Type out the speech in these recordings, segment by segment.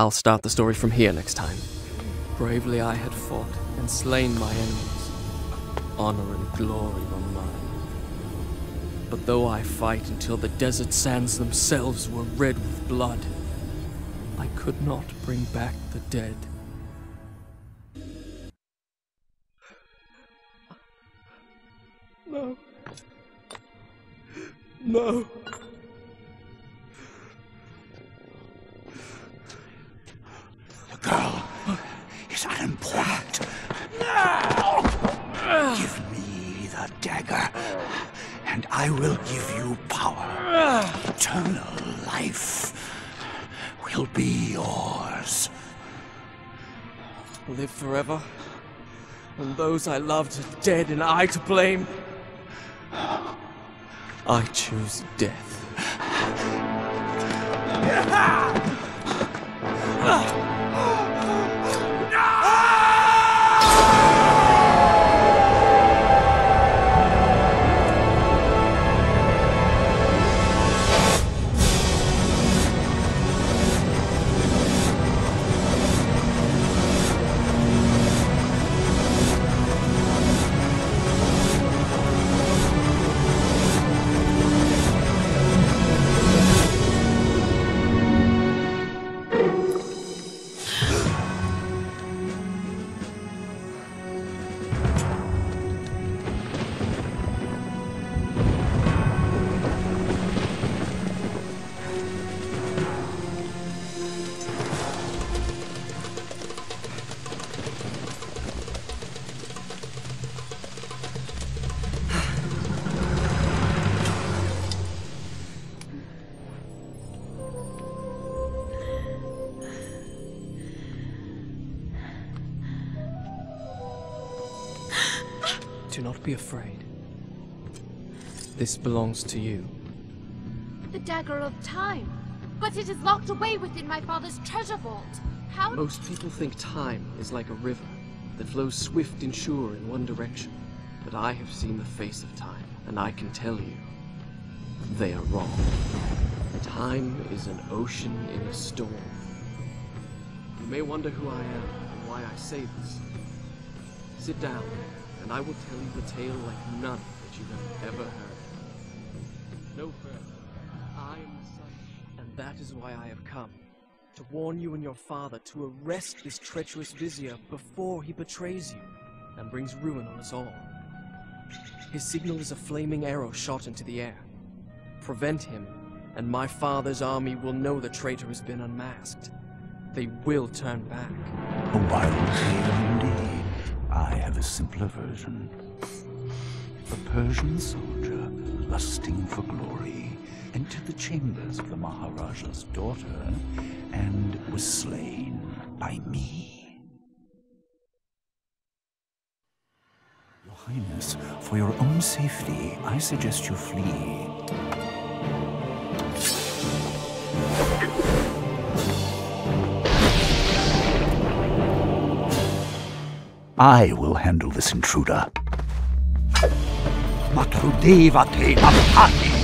I'll start the story from here next time. Bravely I had fought and slain my enemies. Honor and glory were mine. But though I fight until the desert sands themselves were red with blood, I could not bring back the dead. No. No. I will give you power. Eternal life will be yours. Live forever? And those I loved are dead and I to blame? I choose death. not be afraid. This belongs to you. The dagger of time. But it is locked away within my father's treasure vault. How? Most people think time is like a river that flows swift and sure in one direction. But I have seen the face of time, and I can tell you, they are wrong. Time is an ocean in a storm. You may wonder who I am and why I say this. Sit down, and I will tell you the tale like none that you have ever heard. No further. I am the son, and that is why I have come. To warn you and your father to arrest this treacherous vizier before he betrays you and brings ruin on us all. His signal is a flaming arrow shot into the air. Prevent him, and my father's army will know the traitor has been unmasked. They will turn back. A wild tale indeed. I have a simpler version. A Persian soldier, lusting for glory, entered the chambers of the Maharaja's daughter and was slain by me. Your Highness, for your own safety, I suggest you flee. I will handle this intruder. Matrudevate Apati!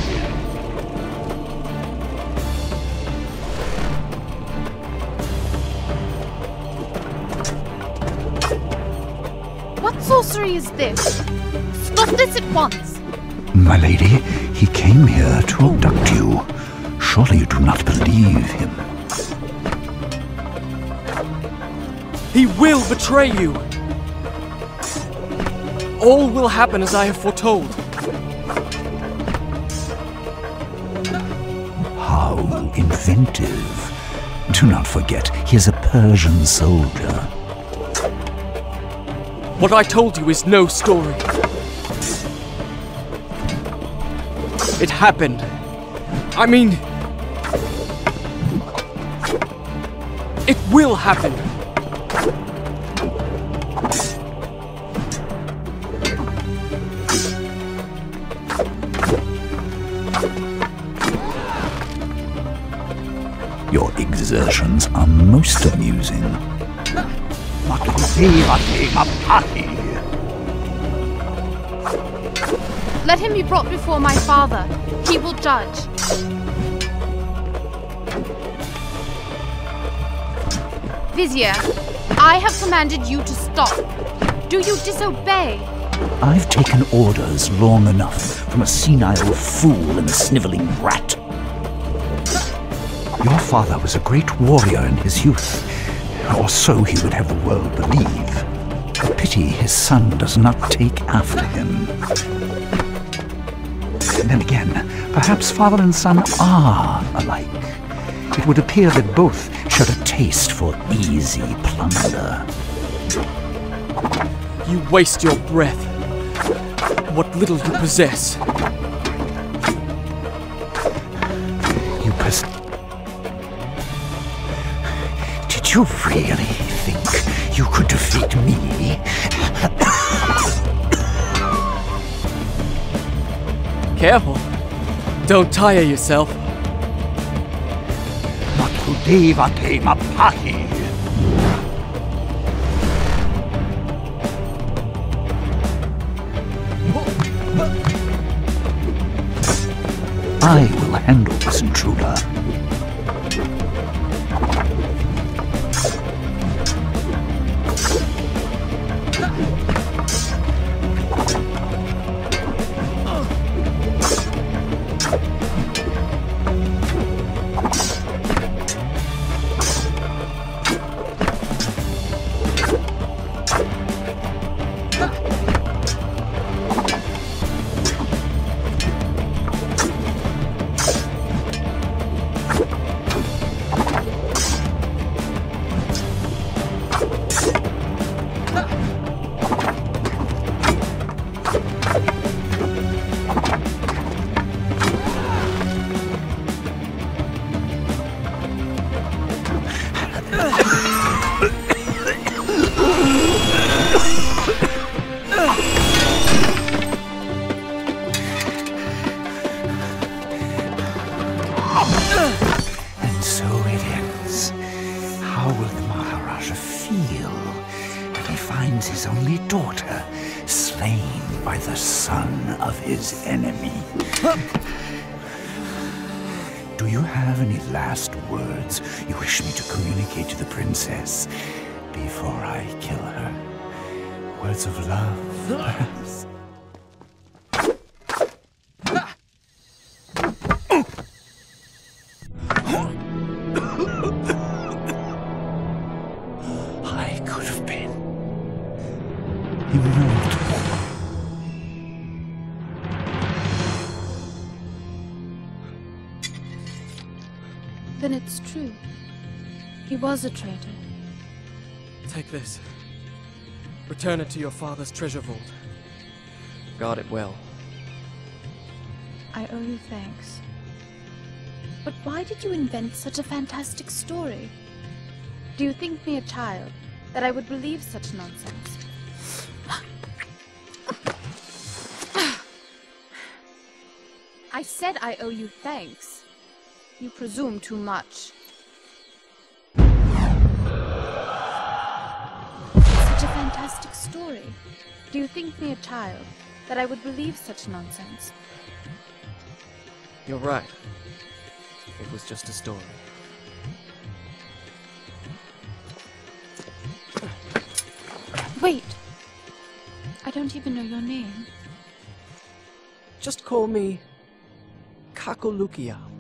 What sorcery is this? Stop this at once! My lady, he came here to abduct you. Surely you do not believe him. He will betray you! All will happen as I have foretold. How inventive. Do not forget, he is a Persian soldier. What I told you is no story. It happened. I mean... It will happen. Exertions are most amusing. Matrudevate Apati! Let him be brought before my father. He will judge. Vizier, I have commanded you to stop. Do you disobey? I've taken orders long enough from a senile fool and a sniveling rat. Your father was a great warrior in his youth, or so he would have the world believe. A pity his son does not take after him. And Then again, perhaps father and son are alike. It would appear that both share a taste for easy plunder. You waste your breath. What little you possess. You really think you could defeat me? Careful. Don't tire yourself. Matudevate mapahi. I will handle this intruder. Daughter slain by the son of his enemy? Do you have any last words you wish me to communicate to the princess before I kill her? Words of love, perhaps? Was a traitor. Take this. Return it to your father's treasure vault. Guard it well. I owe you thanks. But why did you invent such a fantastic story? Do you think me a child, that I would believe such nonsense? I said I owe you thanks. You presume too much. Fantastic story. Do you think me a child, that I would believe such nonsense? You're right. It was just a story. Wait! I don't even know your name. Just call me Kakolukia.